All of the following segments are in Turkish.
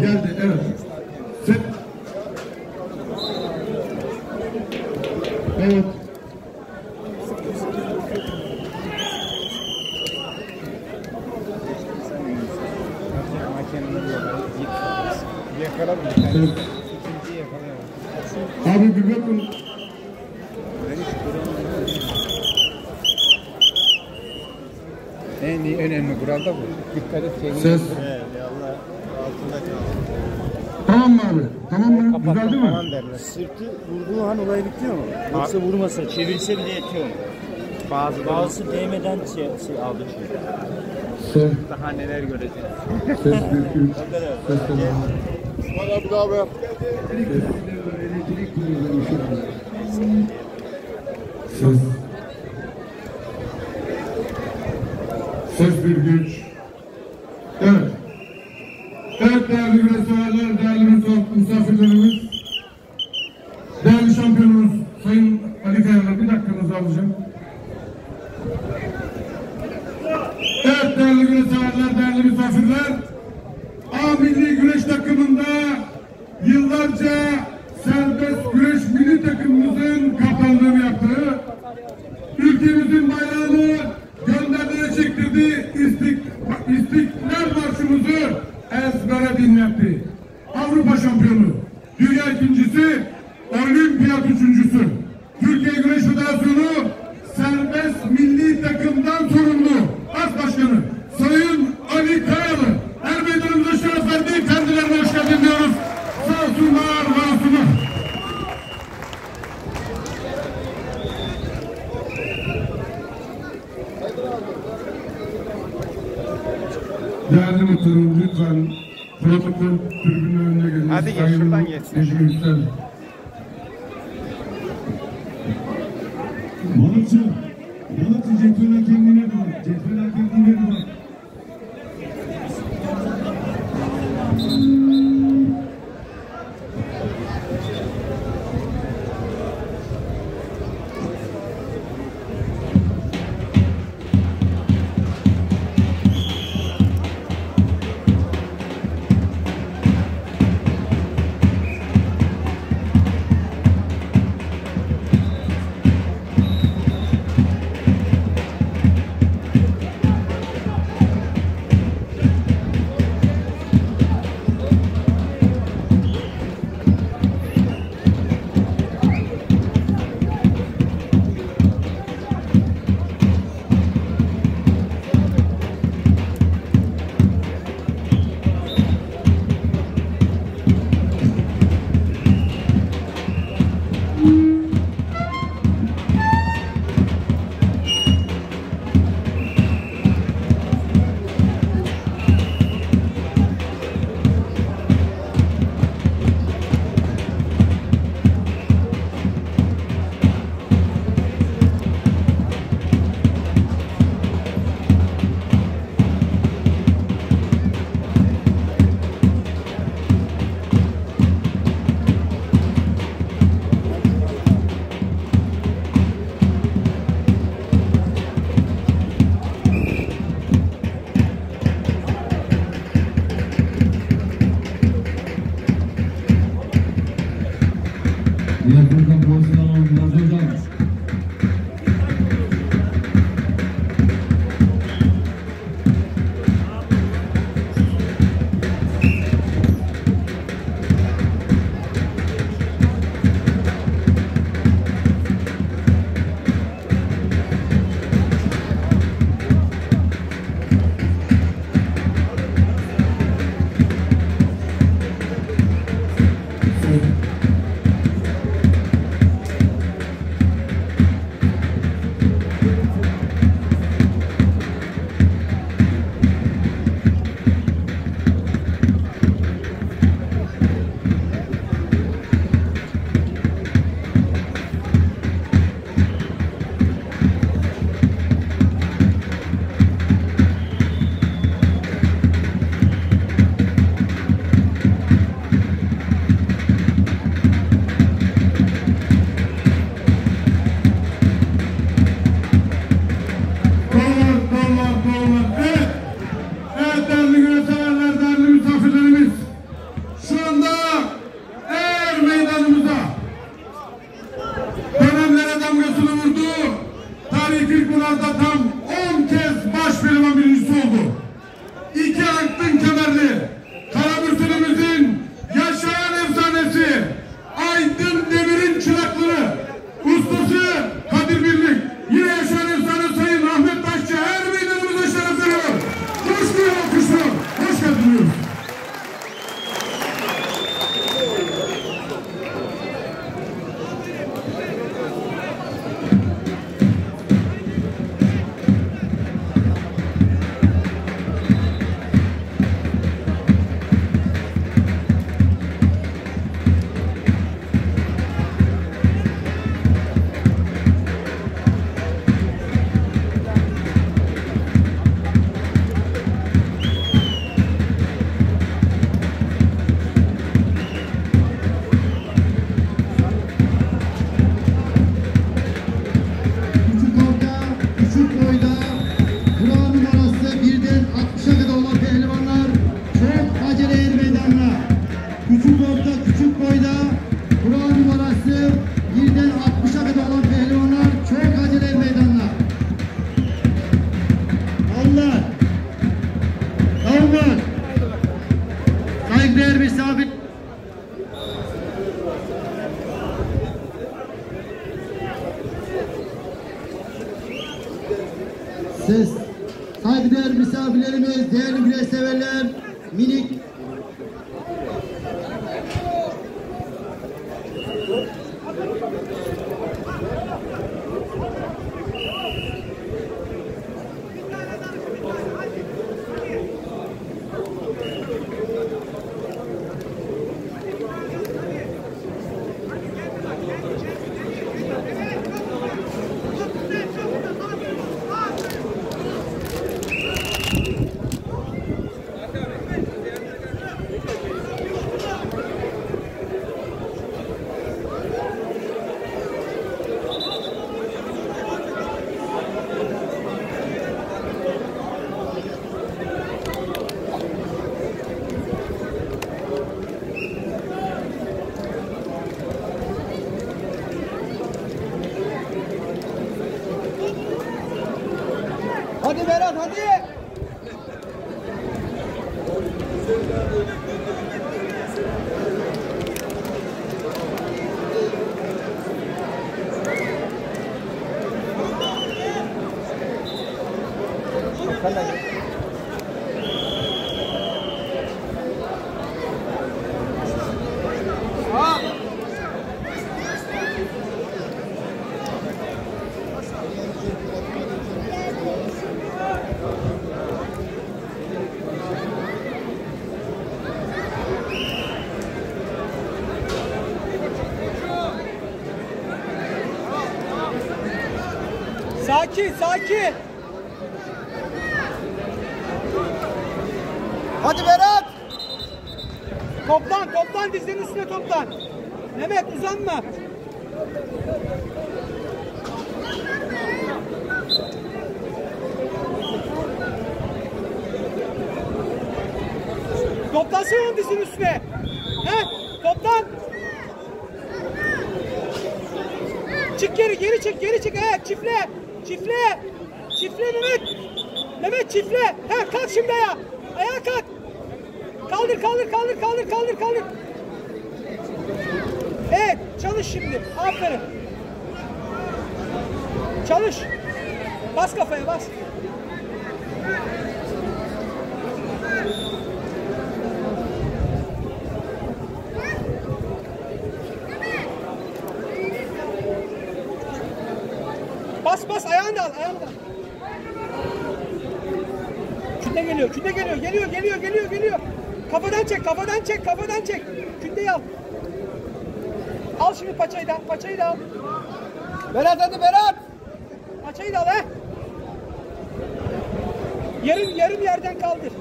Geldi evet. Evet. Evet. Abi bir bakın. İyi, önemli kural da bu. Dikkat et şeyini. Ses. Tamam mı abi? Tamam mı? Güzel değil mi? derler. Sırtı vurduğu an olay bitiyor mu? Yoksa vurmasa, çevirse bile yetiyor mu? Bazı Bazısı değmeden şey, şey aldı çünkü. Ses. daha neler göreceğiz. Ses 1 2 3. Ses tamam. Bana bir daha ver. Anda. Ses. Ses bir güç. Evet. Evet değerli güreşseverler, değerli misaf- misafirlerimiz, değerli şampiyonumuz Sayın Ali Kayalar bir dakikanızı alacağım. Çektirdi. İstik, İstiklal Marşımızı ezbere dinletti. Avrupa şampiyonu, Değerli muhtarım lütfen protokol tribünün önüne gelin. Hadi geç, şuradan geç. Thank you. Ses. Saygıdeğer misafirlerimiz, değerli güreş severler, minik Hadi Berat hadi. Sakin sakin. Hadi Berat. Toplan toplan dizlerin üstüne toplan. Mehmet uzanma. Toplansana onun dizinin üstüne. He? Toplan. Çık geri, geri çık, geri çık. He, çifle, çifle, çifle Mehmet. Mehmet çifle. He, kalk şimdi ayağa. Ayağa kalk. Kaldır, kaldır, kaldır, kaldır, kaldır, kaldır. Evet, çalış şimdi. Aferin. Çalış. Bas kafaya, bas. Bas ayağını al ayağını al. Künde geliyor künde geliyor geliyor geliyor geliyor geliyor. Kafadan çek kafadan çek kafadan çek. Kündeyi al. Al şimdi paçayı da paçayı da al. Berat hadi Berat. Paçayı da al he. Yarım yarım yerden kaldır.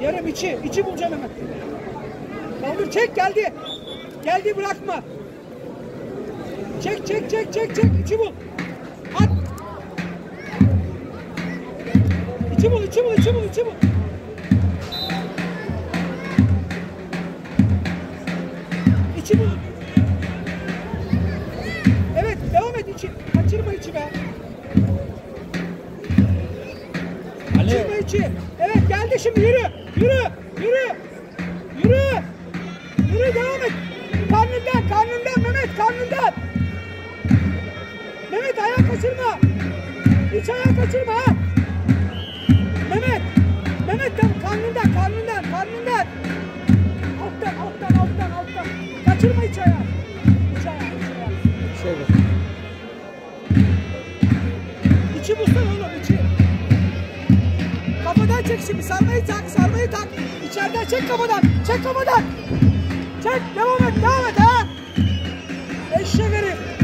Yarım içi içi bulacağım hemen. Kaldır çek geldi. Geldi bırakma. Çek çek çek çek çek içi bul. At. İçe bul, içe bul, içe bul, içe bul. İçi bul. Evet, devam et içi. Kaçırma içi be. Kaçırma içi. Evet, geldi şimdi yürü. Yürü, yürü. Yürü. Yürü, devam et. Karnından, karnından Mehmet, karnından. Mehmet ayak kaçırma. Hiç ayak kaçırma ha. Mehmet. Mehmet tam karnından karnından karnından. Alttan alttan alttan alttan. Kaçırma hiç ayağı. Hiç ayağı hiç ayağı. Bu. İçi bustan oğlum içi. Kafadan çek şimdi sarmayı tak sarmayı tak. İçeriden çek kafadan çek kafadan. Çek devam et devam et ha. Eşek herif.